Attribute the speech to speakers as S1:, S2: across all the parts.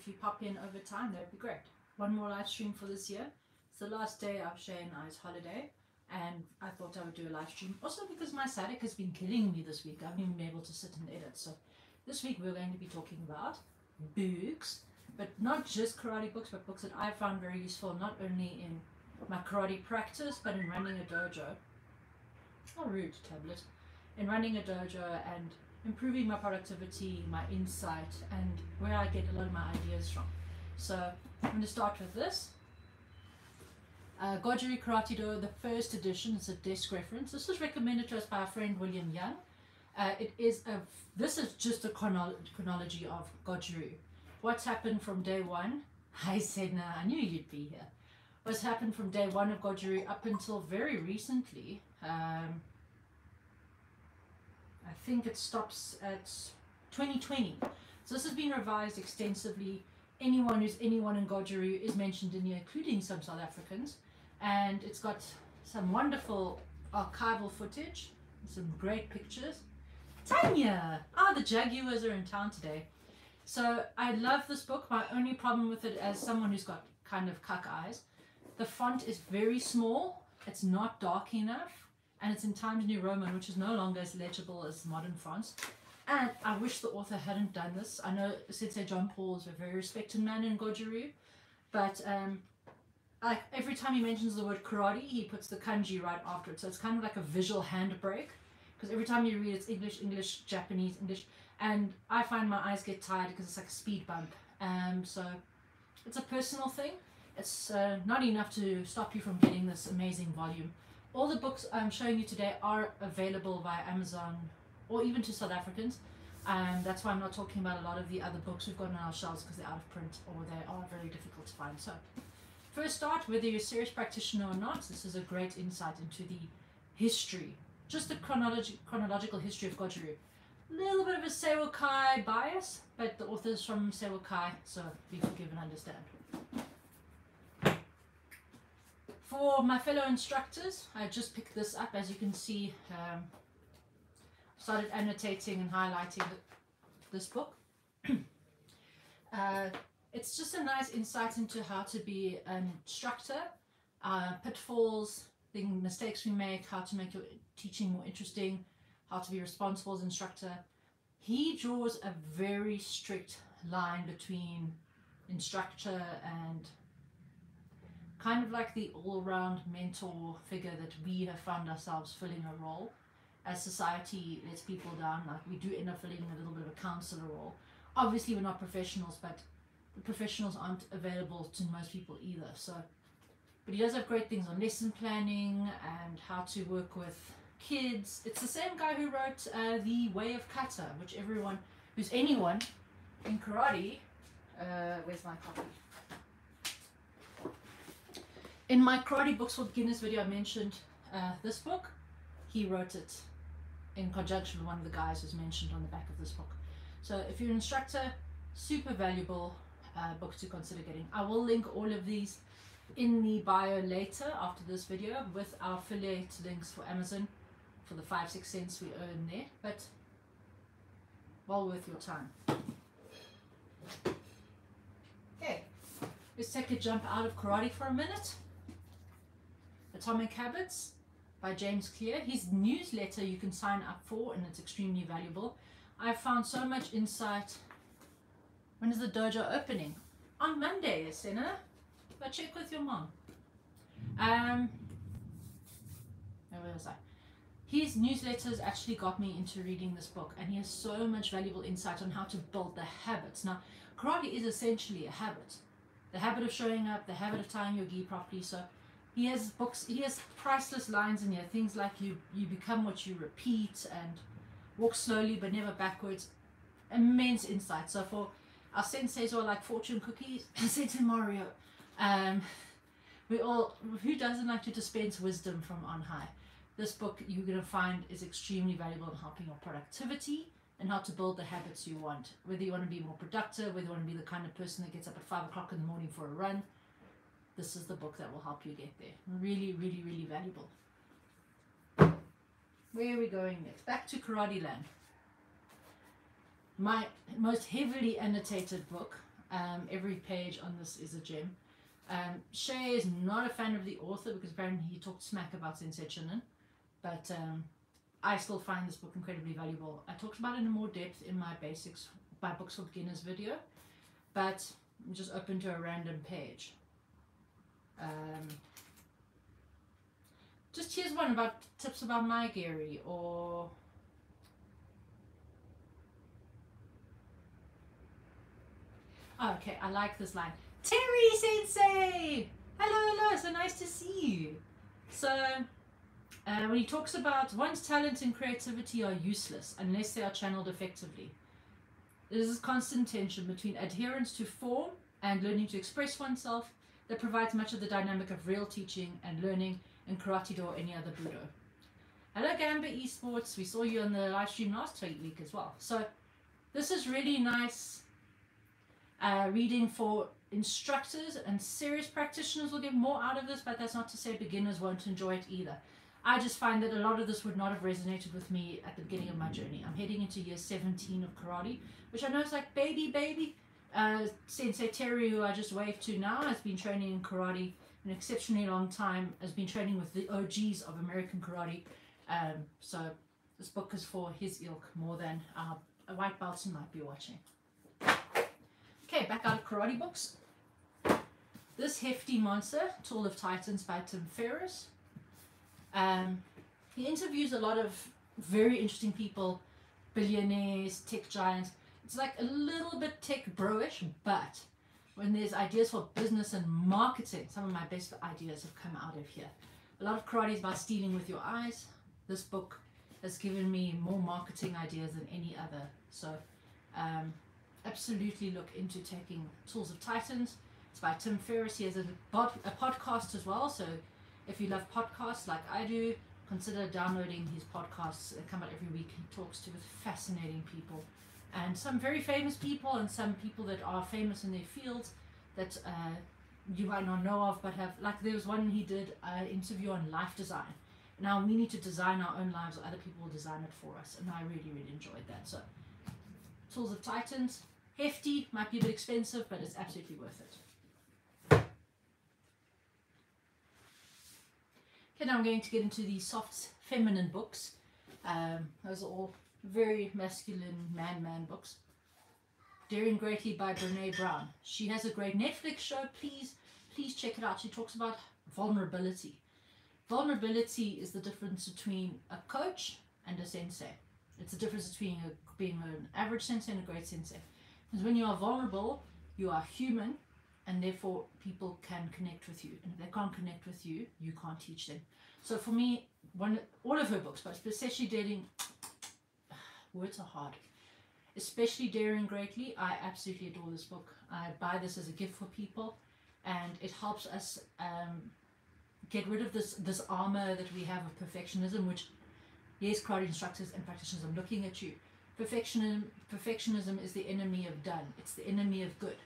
S1: if you pop in over time, that'd be great. One more live stream for this year. It's the last day of Shay and I's holiday, and I thought I would do a live stream. Also because my SADC has been killing me this week. I haven't been able to sit and edit. So this week we're going to be talking about books, but not just karate books, but books that I found very useful, not only in my karate practice, but in running a dojo. How rude, tablet. In running a dojo and improving my productivity, my insight, and where I get a lot of my ideas from. So I'm going to start with this. Uh, Goju-Ryu Karate Do, the first edition, it's a desk reference. This was recommended to us by our friend William Young. Uh, it is a, this is just a chronolo chronology of Goju-Ryu. What's happened from day one? I said, nah, I knew you'd be here. What's happened from day one of Goju-Ryu up until very recently, um, I think it stops at 2020. So this has been revised extensively. Anyone who's anyone in Goju-Ryu is mentioned in here, including some South Africans. And it's got some wonderful archival footage, some great pictures. Tanya! Ah, the Jaguars are in town today. So I love this book. My only problem with it as someone who's got kind of cuck eyes, the font is very small. It's not dark enough and it's in Times New Roman, which is no longer as legible as modern fonts. And I wish the author hadn't done this. I know Sensei John Paul is a very respected man in Goju-Ryu, but um, every time he mentions the word karate, he puts the kanji right after it. So it's kind of like a visual handbrake, because every time you read it's English, English, Japanese, English, and I find my eyes get tired because it's like a speed bump. Um, so it's a personal thing. It's uh, not enough to stop you from getting this amazing volume all the books I'm showing you today are available via Amazon or even to South Africans. And that's why I'm not talking about a lot of the other books we've got on our shelves because they're out of print or they are very difficult to find. So first start, whether you're a serious practitioner or not, this is a great insight into the history, just the chronology, chronological history of Goju-Ryu. A little bit of a Seiwa bias, but the author's from Seiwa so be forgiven and understand. For my fellow instructors, I just picked this up. As you can see, um, started annotating and highlighting this book. uh, it's just a nice insight into how to be an instructor, uh, pitfalls, the mistakes we make, how to make your teaching more interesting, how to be responsible as instructor. He draws a very strict line between instructor and kind of like the all-round mentor figure that we have found ourselves filling a role. As society lets people down like we do end up filling a little bit of a counselor role. Obviously we're not professionals but the professionals aren't available to most people either. So but he does have great things on lesson planning and how to work with kids. It's the same guy who wrote uh, the way of kata which everyone who's anyone in karate uh, where's my copy in my karate books for beginners video, I mentioned uh, this book. He wrote it in conjunction with one of the guys who's mentioned on the back of this book. So if you're an instructor, super valuable uh, book to consider getting. I will link all of these in the bio later after this video with our affiliate links for Amazon for the five, six cents we earn there, but well worth your time. Okay, let's take a jump out of karate for a minute. Atomic Habits by James Clear. His newsletter you can sign up for and it's extremely valuable. I've found so much insight. When is the dojo opening? On Monday, Senna. But check with your mom. Um, where was I? His newsletters actually got me into reading this book and he has so much valuable insight on how to build the habits. Now, karate is essentially a habit. The habit of showing up, the habit of tying your gi properly. So he has books he has priceless lines in here things like you you become what you repeat and walk slowly but never backwards. Immense insight. So for our senseis are like fortune cookies sensei mario um we all who doesn't like to dispense wisdom from on high? This book you're going to find is extremely valuable in helping your productivity and how to build the habits you want. Whether you want to be more productive whether you want to be the kind of person that gets up at five o'clock in the morning for a run this is the book that will help you get there. Really, really, really valuable. Where are we going next? Back to Karate Land. My most heavily annotated book. Um, every page on this is a gem. Um, Shay is not a fan of the author because apparently he talked smack about Sensei Chinen, but um, I still find this book incredibly valuable. I talked about it in more depth in my basics by books for beginners video, but I'm just open to a random page. Um, just here's one about tips about mae geri or Oh, okay, I like this line. Terry Sensei! Hello, hello, so nice to see you. So, uh, when he talks about one's talent and creativity are useless unless they are channeled effectively. There is constant tension between adherence to form and learning to express oneself that provides much of the dynamic of real teaching and learning in karate do or any other budo. Hello Gamba Esports, we saw you on the live stream last week as well. So this is really nice uh, reading for instructors and serious practitioners will get more out of this, but that's not to say beginners won't enjoy it either. I just find that a lot of this would not have resonated with me at the beginning of my journey. I'm heading into year 17 of karate, which I know is like baby, baby. Uh, Sensei Terry, who I just waved to now, has been training in karate an exceptionally long time, has been training with the OGs of American karate. Um, so this book is for his ilk more than a white belt might be watching. Okay, back out of karate books. This hefty monster, Tool of Titans by Tim Ferriss. Um, he interviews a lot of very interesting people, billionaires, tech giants. It's like a little bit tech bro-ish, but when there's ideas for business and marketing, some of my best ideas have come out of here. A lot of karate is about stealing with your eyes. This book has given me more marketing ideas than any other. So um, absolutely look into taking Tools of Titans. It's by Tim Ferriss. He has a, a podcast as well. So if you love podcasts like I do, consider downloading his podcasts. They come out every week. He talks to with fascinating people and some very famous people and some people that are famous in their fields that uh, you might not know of but have like there was one he did an interview on life design now we need to design our own lives or other people will design it for us and i really really enjoyed that so tools of titans hefty, might be a bit expensive, but it's absolutely worth it. Okay, now I'm going to get into the soft feminine books. Um, those are all very masculine man-man books. Daring Greatly by Brené Brown. She has a great Netflix show. Please, please check it out. She talks about vulnerability. Vulnerability is the difference between a coach and a sensei. It's the difference between a, being an average sensei and a great sensei. Because when you are vulnerable, you are human, and therefore people can connect with you. And if they can't connect with you, you can't teach them. So for me, one all of her books, but especially dating, words are hard. Especially Daring Greatly, I absolutely adore this book. I buy this as a gift for people, and it helps us um, get rid of this this armor that we have of perfectionism. Which, yes, karate instructors and practitioners, I'm looking at you Perfectionism, perfectionism is the enemy of done. It's the enemy of good.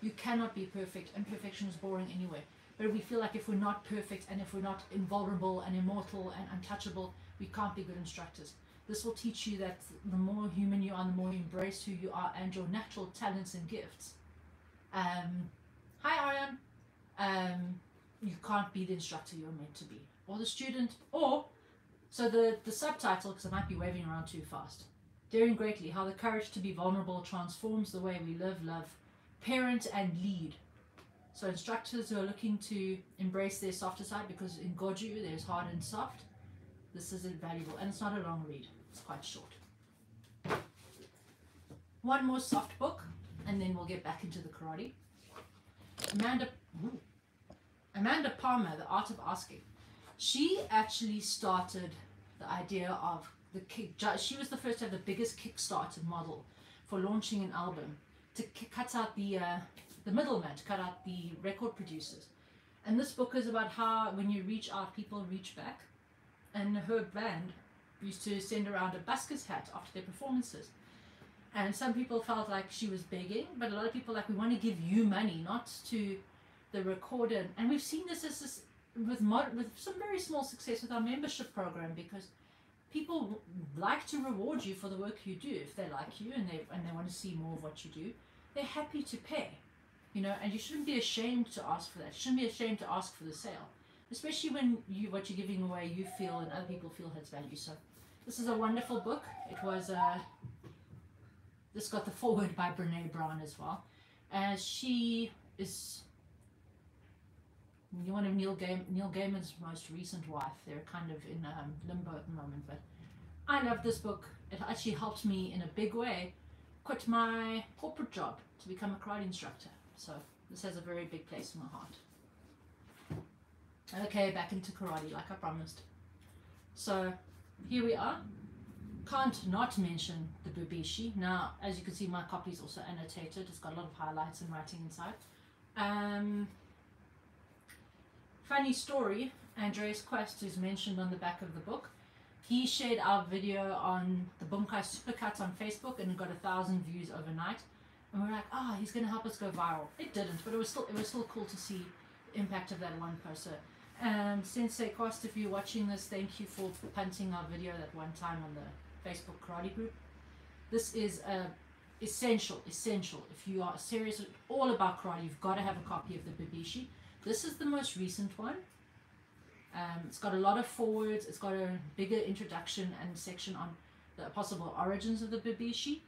S1: You cannot be perfect, and perfection is boring anyway. But we feel like if we're not perfect and if we're not invulnerable and immortal and untouchable, we can't be good instructors. This will teach you that the more human you are, the more you embrace who you are and your natural talents and gifts. Um, hi, Iron. Um, you can't be the instructor you're meant to be, or the student, or so the the subtitle because I might be waving around too fast. Daring greatly how the courage to be vulnerable transforms the way we live, love, parent, and lead. So instructors who are looking to embrace their softer side, because in Goju there's hard and soft, this is invaluable. And it's not a long read, it's quite short. One more soft book, and then we'll get back into the karate. Amanda, ooh, Amanda Palmer, The Art of Asking. She actually started the idea of the kick, she was the first to have the biggest Kickstarter model for launching an album to cut out the uh, the middleman, to cut out the record producers. And this book is about how when you reach out, people reach back. And her band used to send around a busker's hat after their performances. And some people felt like she was begging, but a lot of people like we want to give you money, not to the recorder. And we've seen this as this with mod- with some very small success with our membership program because people like to reward you for the work you do if they like you and they and they want to see more of what you do they're happy to pay You know, and you shouldn't be ashamed to ask for that. You shouldn't be ashamed to ask for the sale, especially when you what you're giving away you feel and other people feel has value. So, this is a wonderful book. It was uh, this got the forward by Brené Brown as well, as she is one of Neil Gaiman, Neil Gaiman's most recent wife. They're kind of in um, limbo at the moment, but I love this book. It actually helped me in a big way quit my corporate job to become a karate instructor. So this has a very big place in my heart. Okay, back into karate like I promised. So here we are. Can't not mention the Bubishi. Now, as you can see, my copy is also annotated. It's got a lot of highlights and writing inside. Um, funny story, Andreas Quast, is mentioned on the back of the book, he shared our video on the Bunkai Supercuts on Facebook and got a thousand views overnight. And we are like, ah, oh, he's going to help us go viral. It didn't, but it was still it was still cool to see the impact of that one poster. And Sensei Quast, if you're watching this, thank you for punting our video that one time on the Facebook karate group. This is a essential, essential. If you are serious all about karate, you've got to have a copy of the Bubishi. This is the most recent one. Um, it's got a lot of forwards. It's got a bigger introduction and section on the possible origins of the Bubishi.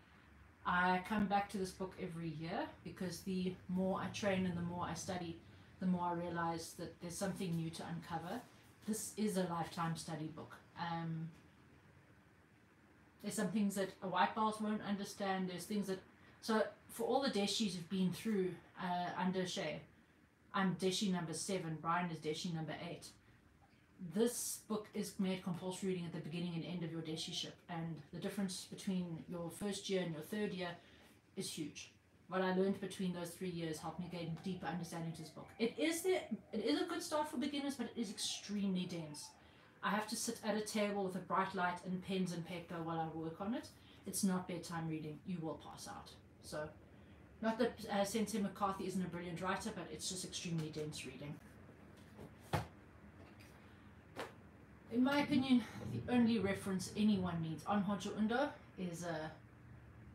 S1: I come back to this book every year because the more I train and the more I study, the more I realize that there's something new to uncover. This is a lifetime study book. Um, there's some things that a white belt won't understand. There's things that so for all the deshis you've been through uh, under Shay, I'm deshi number seven. Brian is deshi number eight. This book is made compulsory reading at the beginning and end of your deshiship, and the difference between your first year and your third year is huge what I learned between those three years helped me gain deeper understanding to this book. It is the it is a good start for beginners, but it is extremely dense. I have to sit at a table with a bright light and pens and paper while I work on it. It's not bedtime reading. You will pass out. So, not that uh, Sensei McCarthy isn't a brilliant writer, but it's just extremely dense reading. In my opinion, the only reference anyone needs on Hojo Undo is a uh,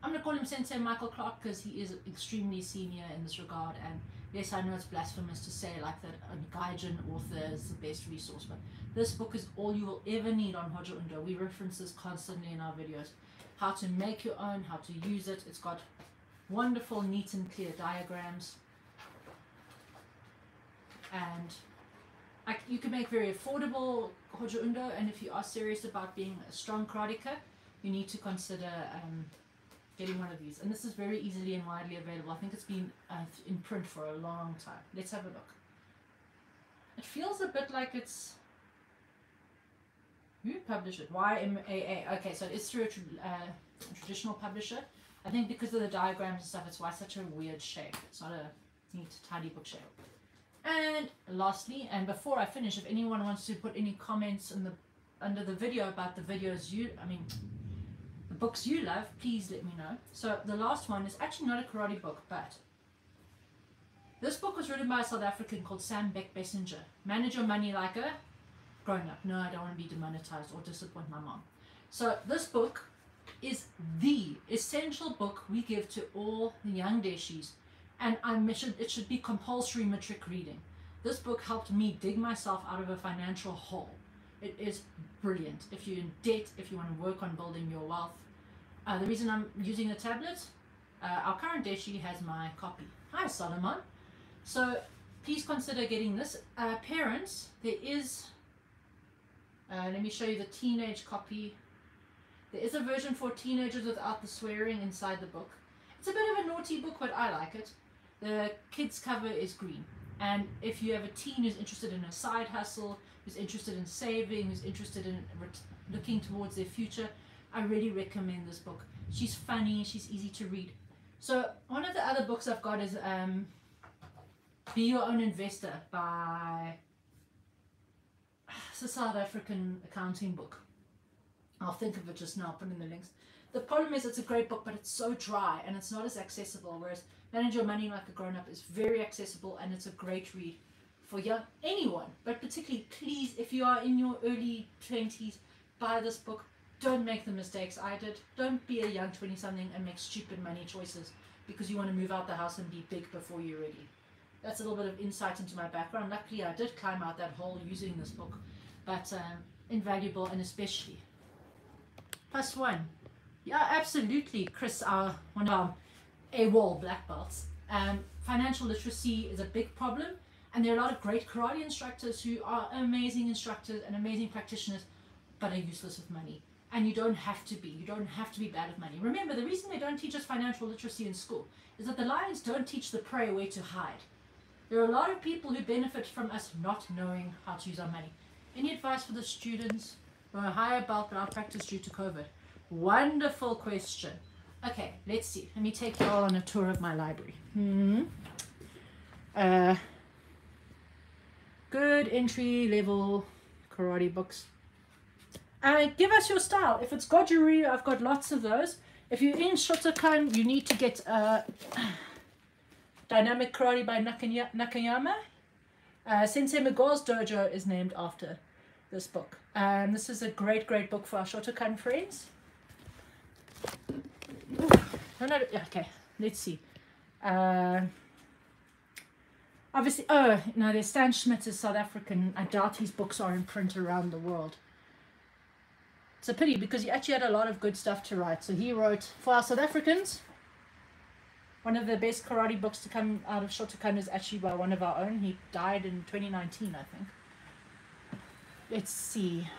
S1: I'm going to call him Sensei Michael Clarke because he is extremely senior in this regard. And yes, I know it's blasphemous to say like that a Gaijin author is the best resource, but this book is all you will ever need on Hojo Undo. We reference this constantly in our videos. How to make your own, how to use it. It's got wonderful, neat and clear diagrams. And I, you can make very affordable Hojo Undo, and if you are serious about being a strong karateka, you need to consider um, getting one of these. And this is very easily and widely available. I think it's been uh, in print for a long time. Let's have a look. It feels a bit like it's... Who published it? YMAA. Okay, so it's through a, uh, traditional publisher. I think because of the diagrams and stuff, it's why it's such a weird shape. It's not a neat, tidy book shape. And lastly, and before I finish, if anyone wants to put any comments in the under the video about the videos you, I mean, books you love, please let me know. So the last one is actually not a karate book, but this book was written by a South African called Sam Beckbessinger. Manage your money like a grown up. No, I don't want to be demonetized or disappoint my mom. So this book is the essential book we give to all the young deshis, and I mentioned it should be compulsory matric reading. This book helped me dig myself out of a financial hole. It is brilliant. If you're in debt, if you want to work on building your wealth, uh, the reason I'm using a tablet, uh, our current Deshi has my copy. Hi Solomon. So please consider getting this. Uh, parents, there is, uh, let me show you the teenage copy. There is a version for teenagers without the swearing inside the book. It's a bit of a naughty book, but I like it. The kids cover is green. And if you have a teen who's interested in a side hustle, who's interested in saving, who's interested in looking towards their future, I really recommend this book. She's funny, she's easy to read. So one of the other books I've got is um, Be Your Own Investor by it's a South African accounting book. I'll think of it just now, put in the links. The problem is it's a great book, but it's so dry and it's not as accessible, whereas Manage Your Money Like a Grown Up is very accessible and it's a great read for young anyone, but particularly please, if you are in your early 20s, buy this book don't make the mistakes I did. Don't be a young 20 something and make stupid money choices because you want to move out the house and be big before you're ready. That's a little bit of insight into my background. Luckily, I did climb out that hole using this book, but um, invaluable and especially. Plus one. Yeah, absolutely, Chris, our, one of our AWOL black belts. Um, financial literacy is a big problem, and there are a lot of great karate instructors who are amazing instructors and amazing practitioners, but are useless with money and you don't have to be. You don't have to be bad with money. Remember, the reason they don't teach us financial literacy in school is that the lions don't teach the prey where to hide. There are a lot of people who benefit from us not knowing how to use our money. Any advice for the students who are higher bulk but out practice due to COVID? Wonderful question. Okay, let's see. Let me take you all on a tour of my library. Hmm. Uh, good entry level karate books. Uh, give us your style. If it's Goju-ryu, I've got lots of those. If you're in Shotokan, you need to get uh, Dynamic Karate by Nakayama. Uh, Sensei Miguel's dojo is named after this book. And this is a great, great book for our Shotokan friends. no, no, okay, let's see. Uh, obviously, oh, no, there's Stan Schmidt is South African. I doubt his books are in print around the world. It's a pity because he actually had a lot of good stuff to write. So he wrote, for our South Africans, one of the best karate books to come out of Shotokan is actually by one of our own. He died in 2019, I think. Let's see.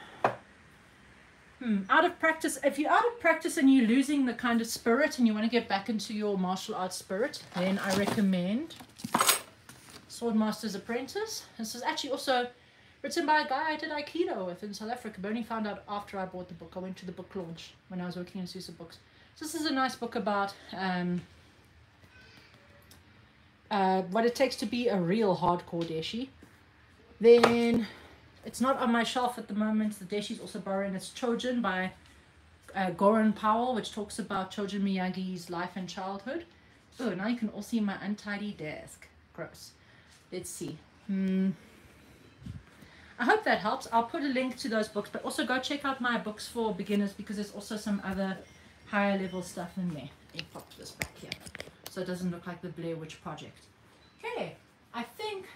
S1: Hmm. Out of practice, if you're out of practice and you're losing the kind of spirit and you want to get back into your martial arts spirit, then I recommend Swordmaster's Apprentice. This is actually also written by a guy I did Aikido with in South Africa, but only found out after I bought the book. I went to the book launch when I was working in Susa Books. So this is a nice book about um, uh, what it takes to be a real hardcore deshi. Then it's not on my shelf at the moment. The deshi's also borrowing. It's Chojun by uh, Goran Powell, which talks about Chojun Miyagi's life and childhood. Oh, now you can all see my untidy desk. Gross. Let's see. Hmm. I hope that helps. I'll put a link to those books, but also go check out my books for beginners because there's also some other higher level stuff in there. Let me pop this back here so it doesn't look like the Blair Witch Project. Okay, I think,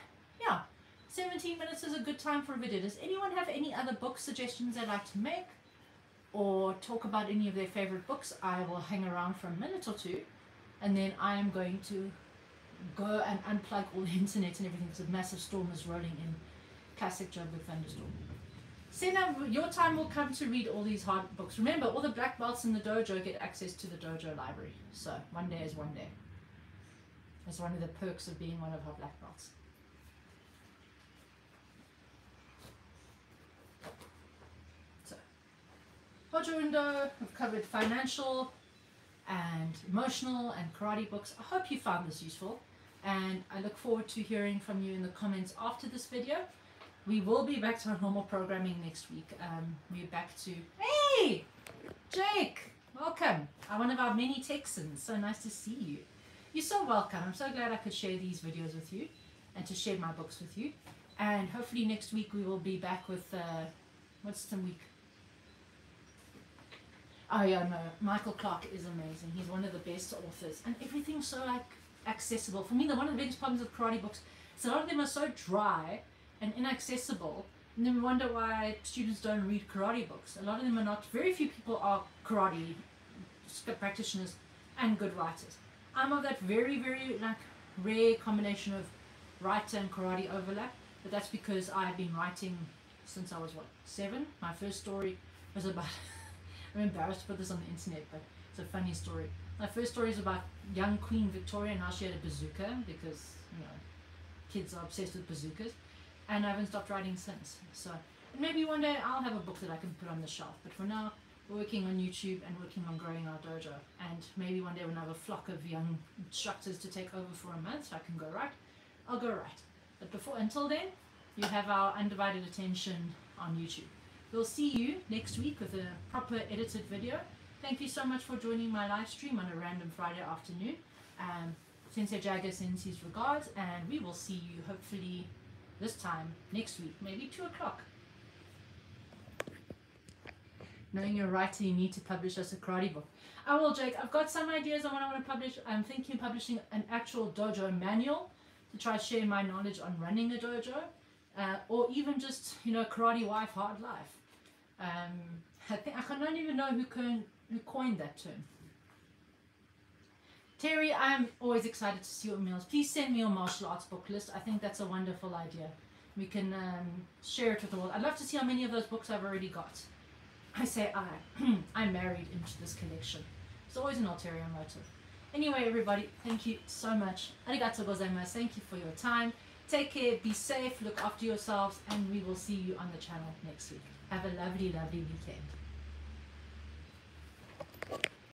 S1: yeah, 17 minutes is a good time for a video. Does anyone have any other book suggestions they'd like to make or talk about any of their favorite books? I will hang around for a minute or two and then I am going to go and unplug all the internet and everything because a massive storm is rolling in classic Joe Thunderstorm. Sena, your time will come to read all these hard books. Remember, all the black belts in the dojo get access to the dojo library. So one day is one day. That's one of the perks of being one of our black belts. So, Hojo Undo, we've covered financial and emotional and karate books. I hope you found this useful and I look forward to hearing from you in the comments after this video we will be back to our normal programming next week. Um, we're back to hey, Jake, welcome. Uh, one of our many Texans. So nice to see you. You're so welcome. I'm so glad I could share these videos with you and to share my books with you. And hopefully next week we will be back with uh, what's the week? Oh yeah, no. Michael Clarke is amazing. He's one of the best authors, and everything's so like accessible. For me, the one of the biggest problems with karate books is a lot of them are so dry and inaccessible. And then we wonder why students don't read karate books. A lot of them are not, very few people are karate practitioners and good writers. I'm of that very, very like rare combination of writer and karate overlap, but that's because I've been writing since I was what, seven? My first story was about, I'm embarrassed to put this on the internet, but it's a funny story. My first story is about young Queen Victoria and how she had a bazooka because, you know, kids are obsessed with bazookas and I haven't stopped writing since. So maybe one day I'll have a book that I can put on the shelf. But for now, we're working on YouTube and working on growing our dojo. And maybe one day when I have a flock of young instructors to take over for a month, so I can go right, I'll go right. But before, until then, you have our undivided attention on YouTube. We'll see you next week with a proper edited video. Thank you so much for joining my live stream on a random Friday afternoon. Um, Sensei Jagger sends his regards, and we will see you hopefully this time next week, maybe 2 o'clock. knowing your writer, you need to publish us a karate book. I will, Jake. I've got some ideas on what I want to publish. I'm thinking of publishing an actual dojo manual to try share my knowledge on running a dojo, uh, or even just you know karate wife hard life. Um, I think I don't even know who coined, who coined that term. Terry, I'm always excited to see your emails. Please send me your martial arts book list. I think that's a wonderful idea. We can um, share it with the world. I'd love to see how many of those books I've already got. I say I. I'm married into this collection. It's always an ulterior motive. Anyway, everybody, thank you so much. Arigato gozaimasu. Thank you for your time. Take care, be safe, look after yourselves, and we will see you on the channel next week. Have a lovely, lovely weekend.